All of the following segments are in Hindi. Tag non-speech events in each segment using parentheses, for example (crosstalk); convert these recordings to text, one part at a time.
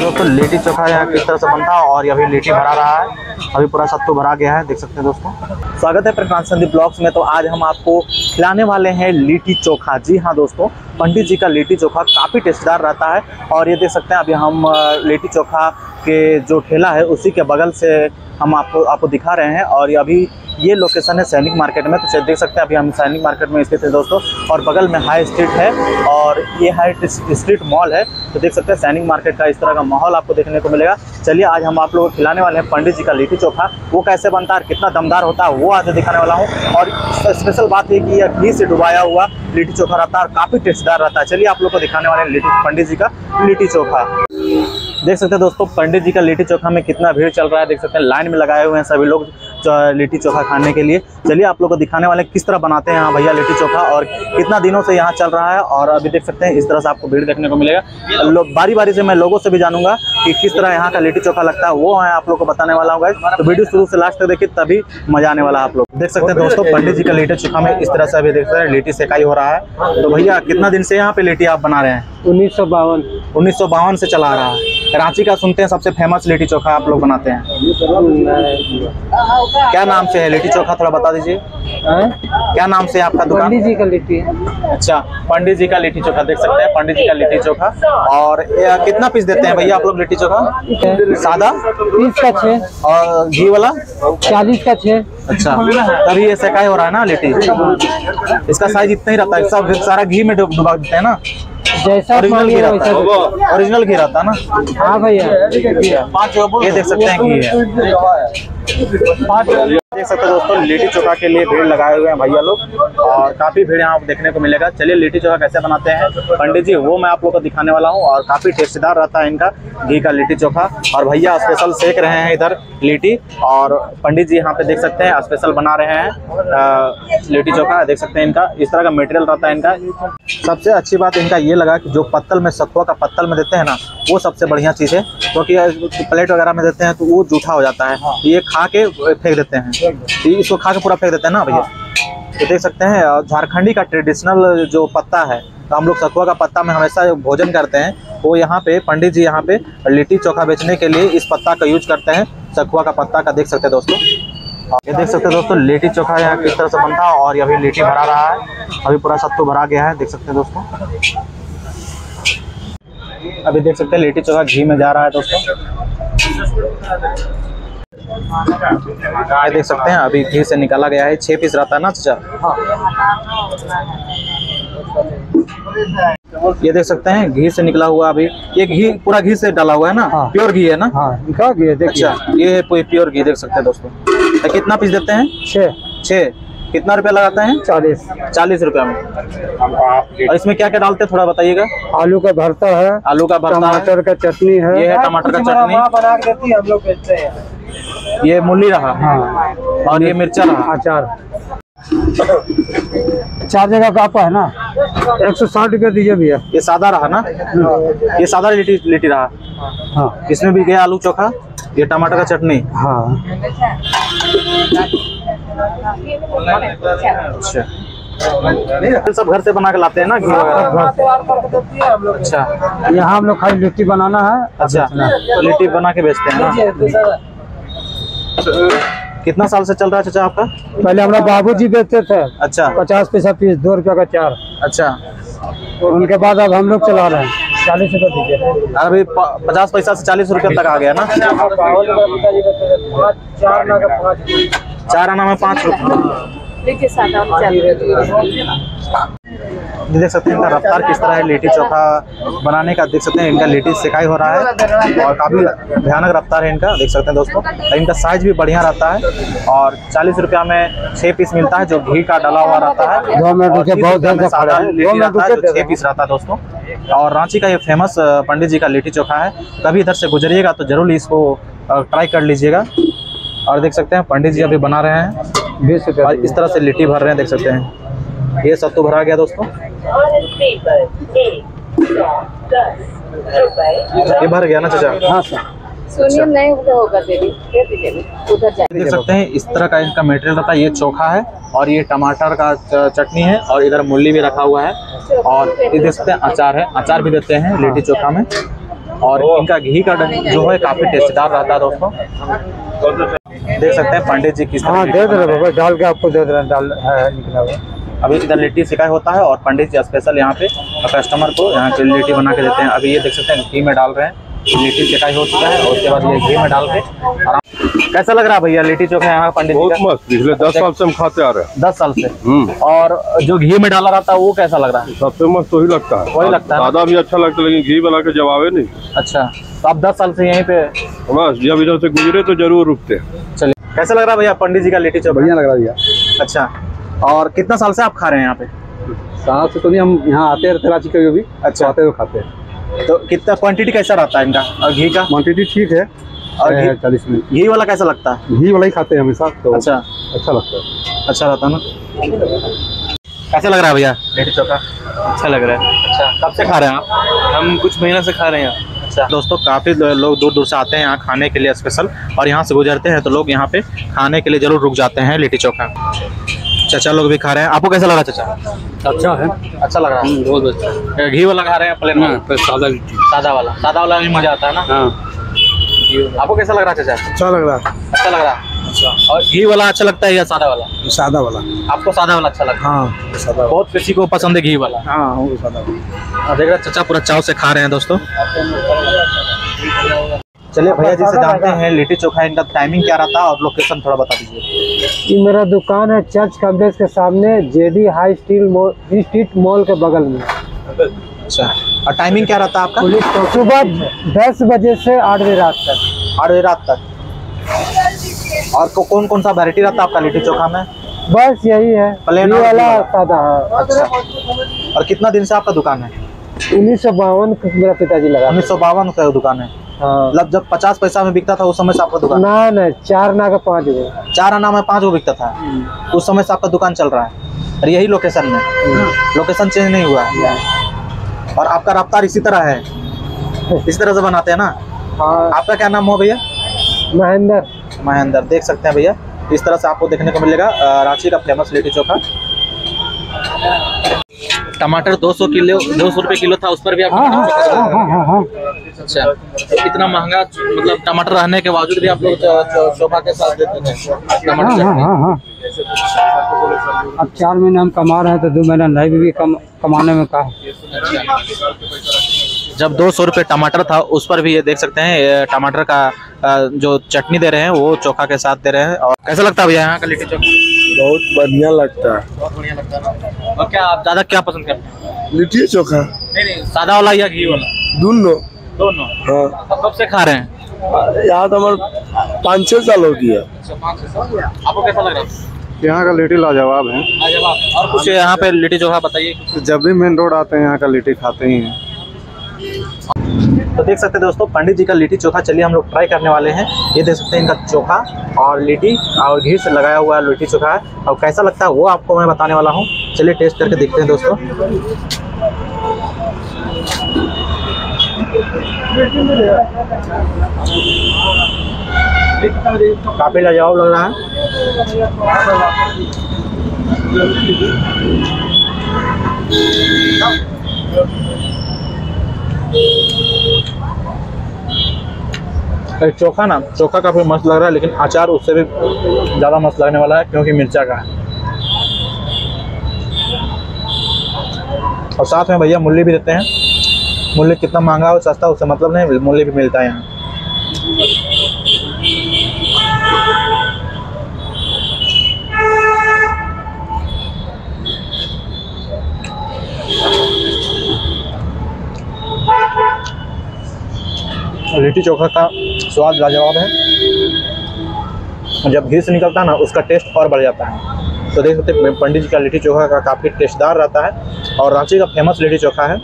दोस्तों लिट्टी चोखा यहाँ किस तरह से बनता है और अभी लिट्टी भरा रहा है। अभी पूरा सत्तू भरा गया है, देख सकते हैं दोस्तों। स्वागत है प्रकाश संदीप ब्लॉग्स में तो आज हम आपको खिलाने वाले हैं लिट्टी चोखा। जी हाँ दोस्तों, पंडित जी का लिट्टी चोखा काफ़ी टेस्टदार रहता है और ये देख सकते हैं, अभी हम लिट्टी चोखा के जो ठेला है, उसी के बगल से हम आपको आपको दिखा रहे हैं और ये अभी ये लोकेशन है सैनिक मार्केट में तो देख सकते हैं, अभी हम सैनिक मार्केट में स्थित है दोस्तों, और बगल में हाई स्ट्रीट है, और ये हाई स्ट्रीट मॉल है तो देख सकते हैं सैनिक मार्केट का इस तरह का माहौल आपको देखने को मिलेगा। चलिए, आज हम आप लोगों को खिलाने वाले हैं पंडित जी का लिट्टी चोखा। वो कैसे बनता है कितना दमदार होता है, वो आज दिखाने वाला हूँ। और स्पेशल बात ये कि यह घी से डुबाया हुआ लिट्टी चोखा रहता है और काफ़ी टेस्टदार रहता है। चलिए, आप लोग को दिखाने वाले हैं लिट्टी, पंडित जी का लिट्टी चोखा। देख सकते हैं दोस्तों, पंडित जी का लिट्टी चोखा में कितना भीड़ चल रहा है, देख सकते हैं, लाइन में लगाए हुए हैं सभी लोग। लिट्टी चोखा खाने के लिए। चलिए आप लोग को दिखाने वाले किस तरह बनाते हैं यहाँ भैया लिट्टी चोखा और कितना दिनों से यहाँ चल रहा है और अभी देख सकते हैं इस तरह से आपको भीड़ देखने को मिलेगा। लोग बारी बारी से मैं लोगों से भी जानूँगा कि किस तरह यहाँ का लिट्टी चोखा लगता है वो है आप लोग को बताने वाला हूँ तो वीडियो शुरू से लास्ट तक देखिए तभी मज़ा आने वाला है आप लोग। देख सकते हैं दोस्तों पंडित जी का लिट्टी चोखा में इस तरह से अभी देख सकते हैं लिट्टी सेकाई हो रहा है। तो भैया कितना दिन से यहाँ पे लिट्टी आप बना रहे हैं? उन्नीस सौ बावन। उन्नीस सौ बावन से चला रहा है। रांची का सुनते हैं सबसे फ़ेमस लिट्टी चोखा आप लोग बनाते हैं। क्या नाम से है? लिट्टी चोखा थोड़ा बता दीजिए। क्या नाम से है आपका दुकान? पंडित जी का लिट्टी। अच्छा पंडित जी का लिट्टी चोखा देख सकते हैं पंडित जी का लिट्टी चोखा। और कितना पीस देते हैं भैया आप लोग लिट्टी चोखा? सादा? तीस का छः। और घी वाला? चालीस का छः। अच्छा तभी ये सेकाई हो रहा है ना लिट्टी। इसका साइज़ इतना ही रहता है सब सारा घी में डुब- डुबा देते हैं ना। जैसा ओरिजिनल घेरा था रहता वैसा है। ओरिजिनल घी रहता है ना? हाँ भैया। ये देख सकते हैं कि है देख सकते हैं दोस्तों, लिट्टी चोखा के लिए भीड़ लगाए हुए हैं भैया लोग, और काफ़ी भीड़ यहाँ देखने को मिलेगा। चलिए, लिट्टी चोखा कैसे बनाते हैं? पंडित जी, वो मैं आप लोग को दिखाने वाला हूँ, और काफ़ी टेस्टीदार रहता है इनका घी का लिट्टी चोखा। और भैया स्पेशल सेक रहे हैं इधर लिट्टी, और पंडित जी यहाँ पे देख सकते हैं स्पेशल बना रहे हैं लिट्टी चोखा, देख सकते हैं इनका। इस तरह का मटेरियल रहता है इनका। सबसे अच्छी बात इनका ये लगा कि जो पत्तल में सखुआ का पत्तल में देते हैं ना, वो सबसे बढ़िया चीज़ है, क्योंकि प्लेट वगैरह में देते हैं तो वो जूठा हो जाता है। ये खा के फेंक देते हैं। इसको खा के पूरा फेंक देते हैं ना भैया? तो देख सकते हैं झारखंडी का ट्रेडिशनल जो पत्ता है तो हम लोग सखुआ का पत्ता में हमेशा भोजन करते हैं। वो यहाँ पे, पंडित जी यहाँ पे लिट्टी चोखा बेचने के लिए इस पत्ता का यूज़ करते हैं सखुआ का पत्ता का। देख सकते हैं दोस्तों। ये देख सकते हैं दोस्तों, लिट्टी चोखा यहाँ किस तरह से बनता है, और अभी लिट्टी भरा रहा है। अभी पूरा सत्तू भरा गया है, देख सकते हैं दोस्तों। अभी देख सकते हैं, लिट्टी चोखा घी में जा रहा है दोस्तों। ये देख सकते हैं अभी घी से निकाला गया है। छह पीस रहता है ना चाचा? ये देख सकते हैं घी से निकला हुआ अभी। ये घी पूरा घी से डाला हुआ है ना? हाँ। प्योर घी है ना? हाँ इनका घी है देखिए। अच्छा ये प्योर घी देख सकते हैं दोस्तों। तो कितना पीस देते हैं? छः छः कितना रुपया लगाते हैं? चालीस। चालीस रुपया में। और इसमें क्या क्या डालते हैं थोड़ा बताइएगा? आलू का भरता है आलू का भरता है। टमाटर का चटनी है। ये है टमाटर का चटनी। बना के देती हम लोग बेचते हैं। ये मूली रहा। हाँ। और ये मिर्चा रहा। अचार। चार जगह का आपका है ना? एक सौ साठ रुपया दीजिए भैया। ये सादा रहा ना? ये सादा लिट्टी लिट्टी रहा। हाँ। इसमें भी गया आलू चोखा ये टमाटर का चटनी। हाँ। अच्छा। सब घर से बना के लाते हैं ना घी वगैरह? अच्छा। यहाँ हम लोग खाली लिट्टी बनाना है। अच्छा तो लिट्टी बना के बेचते हैं ना? कितना साल से चल रहा है चाचा आपका? पहले हमारा बाबूजी बेचते थे। अच्छा। पचास पैसा पीस दो रुपया का चार। अच्छा। और उनके बाद अब हम लोग चला रहे हैं। चालीस रुपया दीजिए अभी पचास पैसा से चालीस रुपये तक आ गया ना? चार आना में पाँच रुपये देख सकते हैं इनका रफ्तार किस तरह है लिट्टी चोखा बनाने का देख सकते हैं इनका लिट्टी सिकाई हो रहा है और काफ़ी भयानक रफ्तार है इनका देख सकते हैं दोस्तों। और इनका साइज़ भी बढ़िया रहता है और चालीस रुपया में छः पीस मिलता है जो घी का डला हुआ रहता है। दो मिनट और रुकिए, 30 बहुत रुपया में देर से सादा खड़ा। लिट्टी दो मिनट रहता रुकिए, जो छः पीस रहता है दोस्तों। और रांची का ये फ़ेमस पंडित जी का लिट्टी चोखा है कभी इधर से गुजरिएगा तो ज़रूर इसको ट्राई कर लीजिएगा। और देख सकते हैं पंडित जी अभी बना रहे हैं। बीस रुपया और इस तरह से लिट्टी भर रहे हैं देख सकते हैं। ये सत्तू भरा गया दोस्तों। ये भर गया ना चाचा? हाँ सर। सुनिए नहीं होगा उधर देख सकते हैं इस तरह का इनका मटेरियल रहता है। ये चोखा है और ये टमाटर का चटनी है और इधर मूली भी रखा हुआ है। और ये देख सकते हैं अचार है। अचार भी देते हैं लिट्टी चोखा में। और इनका घी का जो है काफ़ी टेस्टदार रहता है दोस्तों। देख सकते हैं? पंडित जी किस हाँ तरह दे दे रहे डाल के आपको दे दे रहे हैं, डाल निकला हुआ। अभी इधर लिट्टी सिकाई होता है और पंडित जी स्पेशल यहाँ पे कस्टमर को यहाँ की लिट्टी बना के देते हैं। अभी ये देख सकते हैं घी में डाल रहे हैं। लिट्टी सिकाई हो चुका है और उसके बाद ये घी में डाल के आराम कैसा लग रहा है भैया लिट्टी चोखा यहाँ पंडित बहुत जी का? मस्त पिछले दस साल से हम खाते आ रहे हैं। दस साल से? हम्म। और जो घी में डाला रहता है वो कैसा लग रहा है? सबसे मस्त वही लगता है। वही लगता है? सादा भी अच्छा लगता है लेकिन घी बना के जब आवे नहीं। अच्छा तो आप दस साल से यहीं पे बस जब इधर से गुजरे तो ज़रूर रुकते चलिए कैसा लग रहा है भैया पंडित जी का लिट्टी चोखा? बढ़िया लग रहा है भैया। अच्छा और कितना साल से आप खा रहे हैं यहाँ पे? साथ से तो नहीं हम यहाँ आते रहते रांची कभी भी अच्छा। आते हुए खाते हैं। तो कितना क्वांटिटी कैसा रहता है इनका? और घी का? क्वान्टिटी ठीक है और चालीस में। घी वाला कैसा लगता है? घी वाला ही खाते हैं हमेशा तो अच्छा। अच्छा लगता है। अच्छा रहता है ना? कैसा लग रहा है भैया लिट्टी चोखा? अच्छा लग रहा है। अच्छा कब से खा रहे हैं आप? हम कुछ महीना से खा रहे हैं। अच्छा। दोस्तों काफ़ी लोग दूर दूर से आते हैं यहाँ खाने के लिए स्पेशल और यहाँ से गुजरते हैं तो लोग यहाँ पे खाने के लिए ज़रूर रुक जाते हैं लिट्टी चोखा। चाचा लोग भी खा रहे हैं। आपको कैसा लग रहा है चाचा? अच्छा है। अच्छा लग रहा है। बहुत अच्छा घी वाला खा रहे हैं प्लेन वाला? सादा सादा वाला। सादा वाला भी मज़ा आता है ना? हाँ। आपको कैसा लग रहा है चाचा? अच्छा लग रहा है। अच्छा लग रहा है। अच्छा। और घी वाला अच्छा लगता है या सादा वाला? सादा वाला। आपको सादा वाला अच्छा लगता है? हाँ सादा बहुत किसी को पसंद है घी वाला। हाँ वो सादा वाला। देख रहे हैं चाचा पूरा चाव से खा रहे हैं दोस्तों। चलिए भैया जी से जानते हैं लिट्टी चोखा इनका टाइमिंग क्या रहता है और लोकेशन थोड़ा बता दीजिए। ये मेरा दुकान है चर्च कॉम्प्लेक्स के सामने JD high steel street mall के बगल में। अच्छा और टाइमिंग क्या रहता है आपका? सुबह दस बजे से आठ बजे रात तक। आठ बजे रात तक। और को, कौन कौन सा वैरायटी रहता है आपका लिट्टी चोखा में? बस यही है। प्लेन वाला सादा अच्छा। और कितना दिन से आपका दुकान है? उन्नीस सौ बावन मेरा पिताजी लगा उन्नीस सौ बावन का दुकान है? हाँ। मतलब जब पचास पैसा में बिकता था उस समय से आपका दुकान? ना ना चार ना का पाँच गो चार आना में पाँच वो बिकता था? उस समय से आपका दुकान चल रहा है। और यही लोकेशन में? लोकेशन चेंज नहीं हुआ है? और आपका रफ्तार इसी तरह है? (laughs) इस तरह से बनाते हैं ना? हाँ। आपका क्या नाम हो भैया? महेंद्र। महेंद्र देख सकते हैं भैया इस तरह से आपको देखने को मिलेगा रांची का फ़ेमस लिट्टी चोखा। टमाटर 200 किलो 200 रुपए किलो था उस पर भी आप हाँ हाँ हाँ हाँ हाँ। हाँ। अच्छा तो इतना महँगा मतलब टमाटर रहने के बावजूद भी आप लोग चोखा के साथ देते हैं टमाटर हाँ हाँ हाँ अब चार महीने हम कमा रहे हैं तो दो महीना नहीं भी कम कमाने में का जब दो सौ रुपये टमाटर था उस पर भी ये देख सकते हैं टमाटर का जो चटनी दे रहे हैं वो चोखा के साथ दे रहे हैं। और कैसा लगता है भैया यहाँ का लिट्टी चोखा? बहुत बढ़िया लगता है। बहुत बढ़िया लगता है ना? और क्या आप ज़्यादा क्या पसंद करते हैं? लिट्टी चोखा। नहीं नहीं सादा वाला या घी वाला? दोनों। दोनों। हाँ। कब से खा रहे हैं? यहाँ तो हमारे पाँच छः साल हो गया। आपको कैसा लग रहा है? यहाँ का लिट्टी लाजवाब है। और कुछ यहाँ पे लिट्टी चोखा बताइए। जब भी मेन रोड आते हैं यहाँ का लिट्टी खाते ही हैं। तो देख सकते हैं दोस्तों, पंडित जी का लिट्टी चोखा चलिए हम लोग ट्राई करने वाले हैं। ये देख सकते हैं इनका चोखा और लिट्टी, और घी से लगाया हुआ लिट्टी चोखा है। और कैसा लगता है वो आपको मैं बताने वाला हूँ। चलिए टेस्ट करके देखते हैं दोस्तों। काफ़ी लाजवाब लग रहा है। चोखा ना, चोखा काफ़ी मस्त लग रहा है, लेकिन अचार उससे भी ज़्यादा मस्त लगने वाला है, क्योंकि मिर्चा का है। और साथ में भैया मूल्य भी देते हैं। मूल्य कितना महँगा हो सस्ता, उससे मतलब नहीं मूल्य भी मिलता है यहाँ। लिट्टी चोखा का स्वाद लाजवाब है। जब घी से निकलता है ना, उसका टेस्ट और बढ़ जाता है। तो देख सकते हैं पंडित जी का लिट्टी चोखा का काफ़ी टेस्टदार रहता है और रांची का फ़ेमस लिट्टी चोखा है।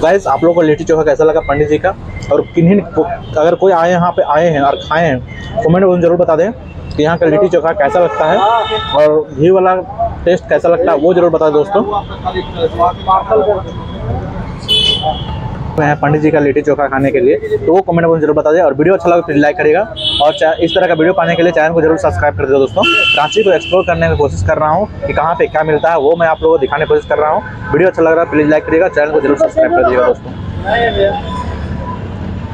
गाइस आप लोगों को लिट्टी चोखा कैसा लगा पंडित जी का? और किन्हीं अगर कोई आए यहाँ पे आए हैं और खाए हैं कमेंट में ज़रूर बता दें कि यहाँ का लिट्टी चोखा कैसा लगता है। और घी वाला टेस्ट कैसा लगता है वो ज़रूर बता दें दोस्तों। मैं पंडित जी का लिट्टी चोखा खाने के लिए तो वो कमेंट में ज़रूर बता दें और वीडियो अच्छा लगे प्लीज़ लाइक करेगा और इस तरह का वीडियो पाने के लिए चैनल को ज़रूर सब्सक्राइब कर दो दोस्तों। रांची को एक्सप्लोर करने की कोशिश कर रहा हूँ कि कहाँ पे क्या मिलता है, वो मैं आप लोगों को दिखाने की कोशिश कर रहा हूँ। वीडियो अच्छा लग रहा है प्लीज़ लाइक करिएगा चैनल को ज़रूर सब्सक्राइब कर दीजिएगा दोस्तों।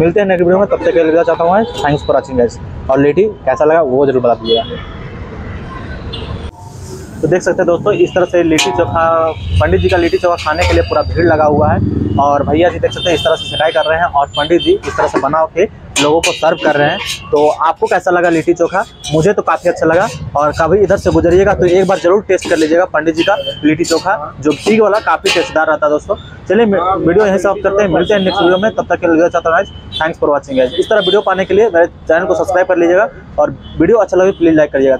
मिलते हैं नेक्स्ट वीडियो में, तब तक के लिए चाहता हूँ थैंक्स फॉर वॉचिंग गाइस और लेटी कैसा लगा वो ज़रूर बता दीजिएगा। तो देख सकते हैं दोस्तों, इस तरह से लिट्टी चोखा, पंडित जी का लिट्टी चोखा खाने के लिए पूरा भीड़ लगा हुआ है। और भैया जी देख सकते हैं, इस तरह से सफ़ाई कर रहे हैं और पंडित जी इस तरह से बना के लोगों को सर्व कर रहे हैं। तो आपको कैसा लगा लिट्टी चोखा? मुझे तो काफ़ी अच्छा लगा। और कभी इधर से गुजरिएगा तो एक बार ज़रूर टेस्ट कर लीजिएगा पंडित जी का लिट्टी चोखा, जो घी वाला काफ़ी टेस्टदार रहता है दोस्तों। चलिए वीडियो यहीं समाप्त करते हैं। मिलते हैं नेक्स्ट वीडियो में। तब तक के लिए चाहता हूँ थैंक्स फॉर वॉचिंग इस तरह वीडियो पाने के लिए मेरे चैनल को सब्सक्राइब कर लीजिएगा। और वीडियो अच्छा लगे प्लीज़ लाइक करिएगा।